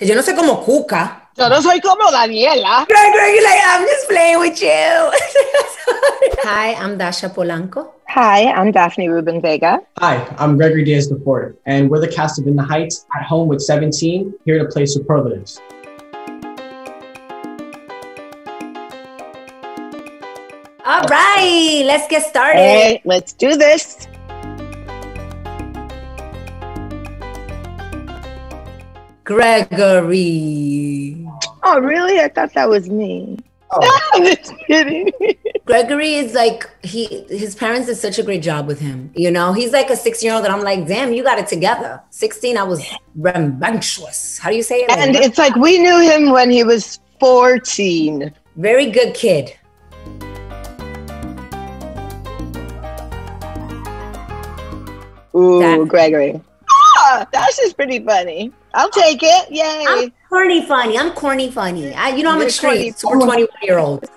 Yo no sé como Cuca. Yo no soy como Daniela. Gregory, like, I'm just playing with you. Hi, I'm Dascha Polanco. Hi, I'm Daphne Rubin Vega. Hi, I'm Gregory Diaz IV, and we're the cast of In the Heights at home with 17, here to play superlatives. All right, let's get started. Hey, let's do this. Gregory. Oh, really? I thought that was me. Oh. I'm just kidding. Gregory is like he his parents did such a great job with him. You know, he's like a six year old, and I'm like, damn, you got it together. 16, I was rambunctious. How do you say it? Like, And it's like we knew him when he was 14. very good kid. Ooh, That- Gregory. That's just pretty funny. I'll take it. Yay. I'm corny funny. I'm corny funny. I, you know, I'm You're extreme. corny Super 21 year old.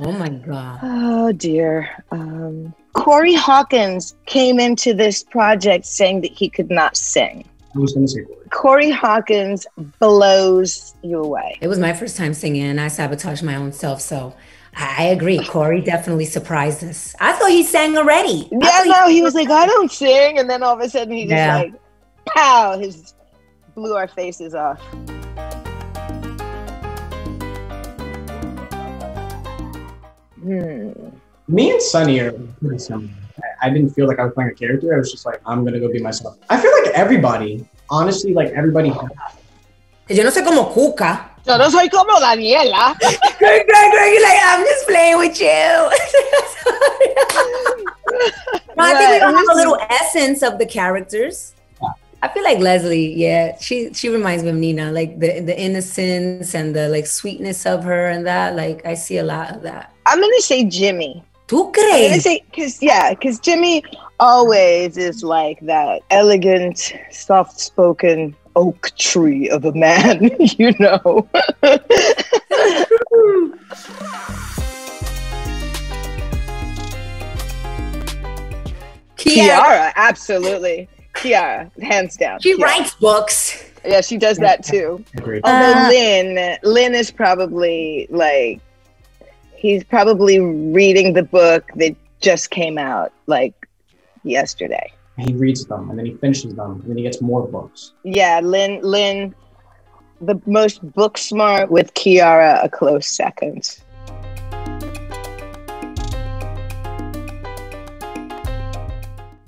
Oh my God. Oh dear. Um, Corey Hawkins came into this project saying that he could not sing. I was going to say Corey. Corey Hawkins blows you away. It was my first time singing and I sabotaged my own self. So I I agree. Corey definitely surprised us. I thought he sang already. Yeah, no, he was like, I don't sing, and then all of a sudden he just Yeah. like, pow, his blew our faces off. Hmm. Me and Sonny are pretty similar. I, I didn't feel like I was playing a character. I was just like, I'm going to go be myself. I feel like everybody, honestly, like everybody. Yo no sé como Cuca. Yo no soy como Daniela. Greg, Greg, like, I'm just playing with you. no, I think we don't have a little essence of the characters. I feel like Leslie, yeah, she she reminds me of Nina, like the the innocence and the like sweetness of her and that. Like I see a lot of that. I'm gonna say Jimmy. ¿Tú I'm gonna crees? say because yeah, because Jimmy always is like that elegant, soft-spoken oak tree of a man, you know. Quiara, absolutely. Quiara, hands down. She Quiara. writes books. Yeah, she does that too. Agreed. Although Uh, Lin, Lin is probably like he's probably reading the book that just came out like yesterday. He reads them and then he finishes them and then he gets more books. Yeah, Lin Lin the most book smart with Quiara a close second.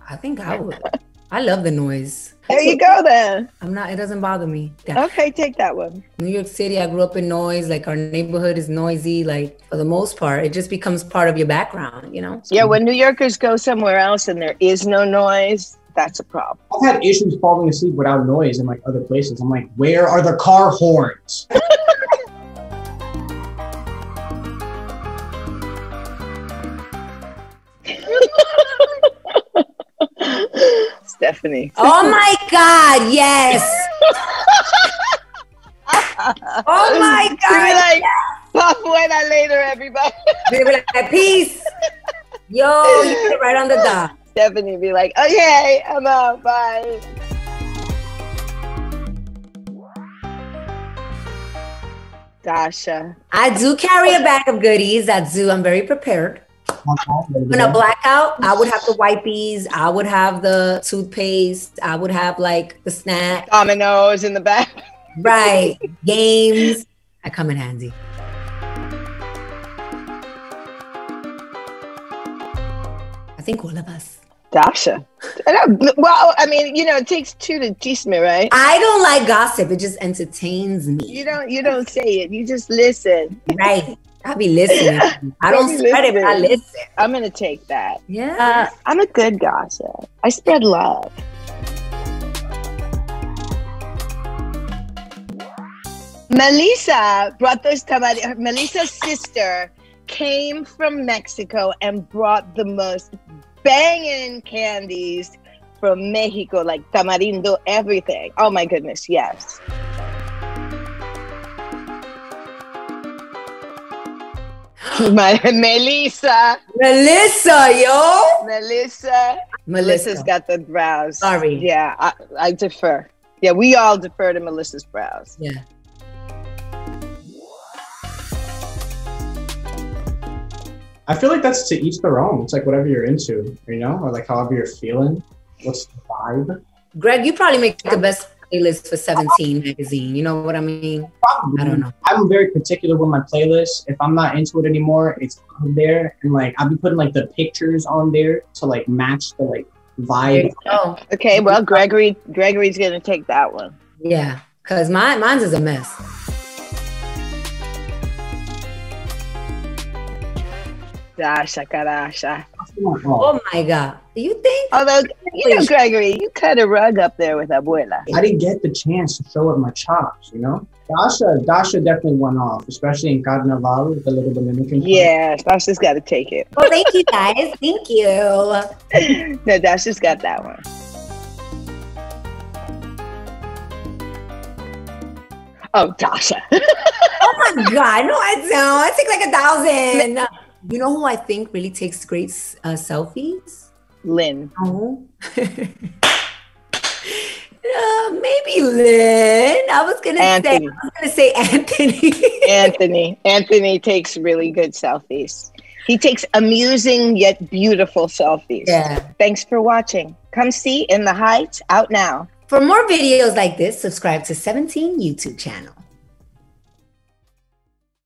I think I would. I love the noise. There you go then. I'm not. It doesn't bother me. Yeah. Okay, take that one. New York City, I grew up in noise. Like our neighborhood is noisy. Like for the most part, it just becomes part of your background. You know. Yeah, when New Yorkers go somewhere else and there is no noise, that's a problem. I've had issues falling asleep without noise in like other places. I'm like, where are the car horns? Stephanie. Oh my God! Yes. oh my God! like, Papuera later, everybody. They were like, peace. Yo, you put it right on the dot. Stephanie be like, okay, I'm out. Bye. Dascha. I do carry a bag of goodies at zoo. I'm very prepared. When a blackout, I would have the wipies. I would have the toothpaste. I would have like the snack. Dominoes in the back. Right. Games. I come in handy. I think all of us. Dascha. Well, I mean, you know, it takes two to teach me, right? I don't like gossip. It just entertains me. You don't you don't say it. You just listen. Right. I be listening. I don't spread it, but I listen. I'm gonna take that. Yeah. Uh, I'm a good gossip. I spread love. Melissa brought those tamales. Melissa's sister came from Mexico and brought the most banging candies from Mexico, like tamarindo, everything. Oh my goodness, yes. My Melissa. Melissa, yo. Melissa. Melissa. Melissa's got the brows. Sorry. Yeah, I, I defer. Yeah, we all defer to Melissa's brows. Yeah. I feel like that's to each their own. It's like whatever you're into, you know, or like however you're feeling. What's the vibe? Greg, you probably make the best playlist for 17 magazine. You know what I mean? Probably. I don't know. I'm very particular with my playlist. If I'm not into it anymore, it's on there, and like I'll be putting like the pictures on there to like match the like vibe. Oh, Okay, well, Gregory, Gregory's gonna take that one. yeah. Cause mine, mine's is a mess. Dascha, Karasha. Oh, my God. You think? Although, you know, Gregory, you cut a rug up there with Abuela. I didn't get the chance to show up my chops, you know. Dascha, Dascha definitely went off, especially in Carnaval with the little Dominican. Yeah, Dascha's got to take it. Oh, thank you guys. Thank you. No, Dascha's got that one. Oh, Dascha. Oh my God. No, I don't. I take like a thousand. You know who I think really takes great uh, selfies? Lin. Oh. Uh, maybe Lin. I was gonna Anthony. say I was gonna say Anthony. Anthony. Anthony takes really good selfies. He takes amusing yet beautiful selfies. yeah. Thanks for watching. Come see In the Heights out now. For more videos like this, subscribe to 17 YouTube channel.